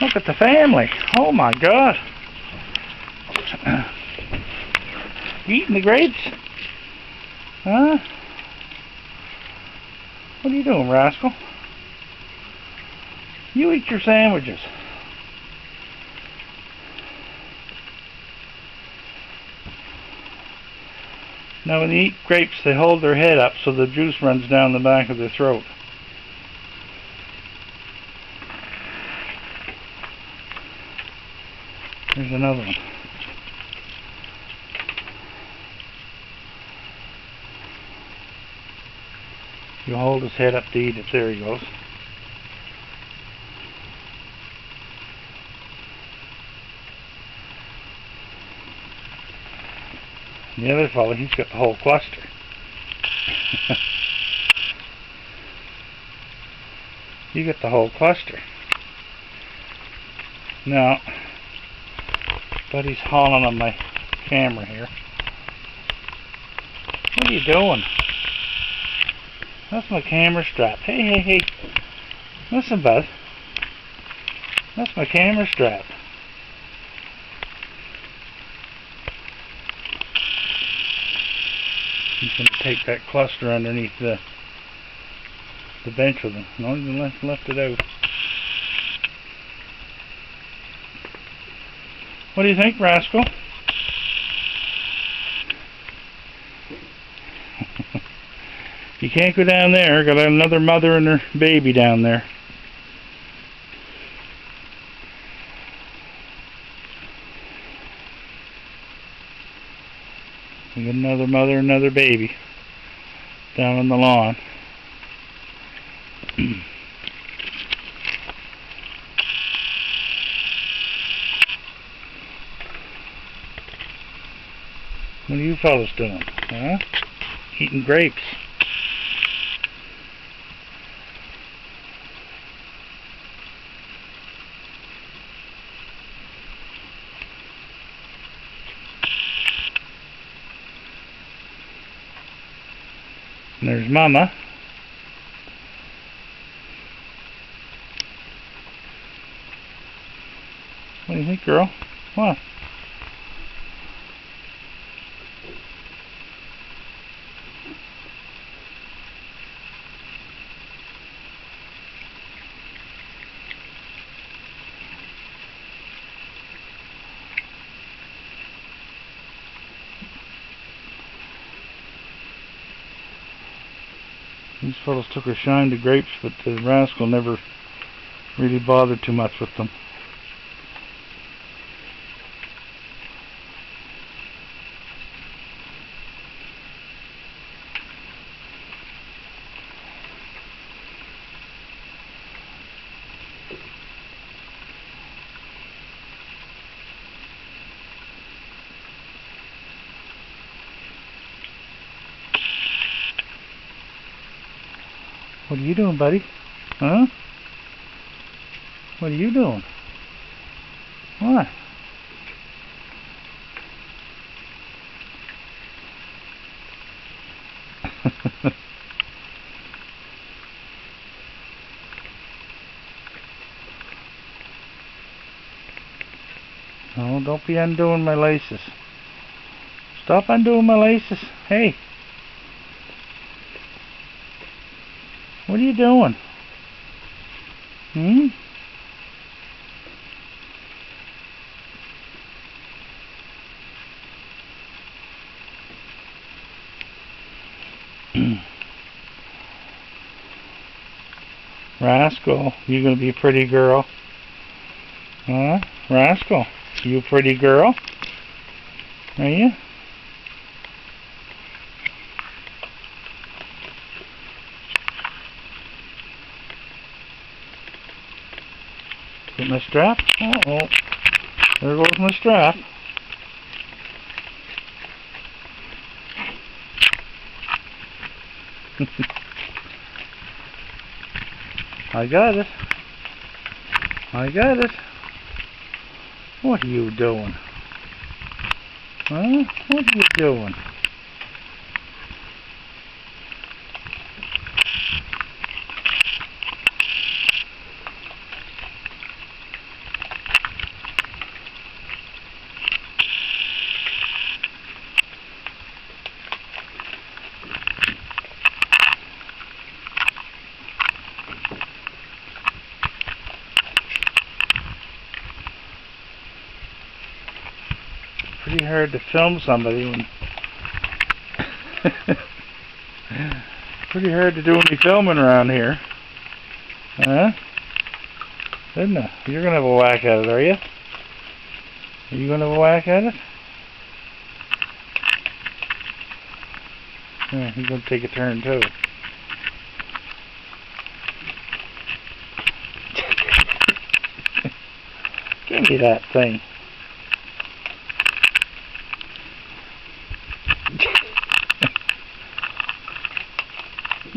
Look at the family. Oh my god. Eating the grapes? Huh? What are you doing, rascal? You eat your sandwiches. Now when they eat grapes, they hold their head up so the juice runs down the back of their throat. There's another one. You hold his head up to eat it. There he goes. The other fellow, he's got the whole cluster. you get the whole cluster. Now, Buddy's hauling on my camera here. What are you doing? That's my camera strap. Hey, hey, hey. Listen, bud. That's my camera strap. He's going to take that cluster underneath the the bench with him. No, he left, left it out. What do you think, Rascal? you can't go down there. Got another mother and her baby down there. Another mother another baby down on the lawn. what are you fellas doing? Huh? Eating grapes. There's Mama. What do you think, girl? What? These fellows took a shine to grapes, but the rascal never really bothered too much with them. What are you doing, buddy? Huh? What are you doing? What? oh, don't be undoing my laces. Stop undoing my laces. Hey. What are you doing? Hmm? Rascal, you gonna be a pretty girl? Huh? Rascal, you a pretty girl? Are you? Get my strap? Uh oh. There goes my strap. I got it. I got it. What are you doing? Huh? What are you doing? Hard to film somebody when... Pretty hard to do any filming around here. Huh? Isn't it? You're gonna have a whack at it, are you? Are you gonna have a whack at it? Yeah, he's gonna take a turn too. Give me that thing.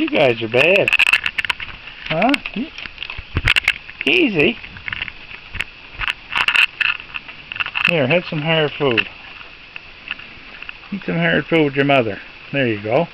you guys are bad. Huh? Easy. Here, have some hard food. Eat some hard food with your mother. There you go.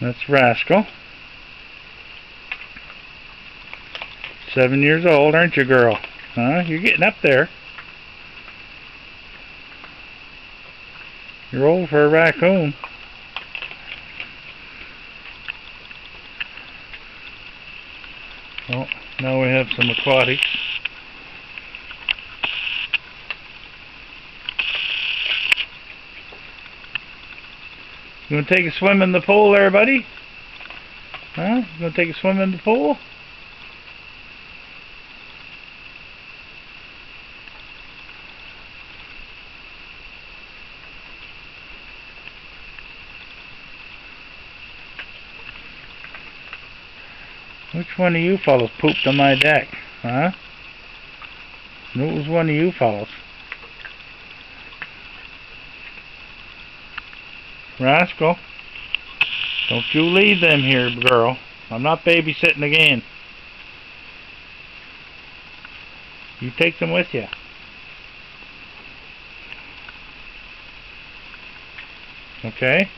That's Rascal. Seven years old, aren't you, girl? Huh? You're getting up there. You're old for a raccoon. Well, now we have some aquatics. You to take a swim in the pool there, buddy? Huh? You to take a swim in the pool? Which one of you fellows pooped on my deck? Huh? It was one of you fellows. Rascal. Don't you leave them here, girl. I'm not babysitting again. You take them with you. Okay?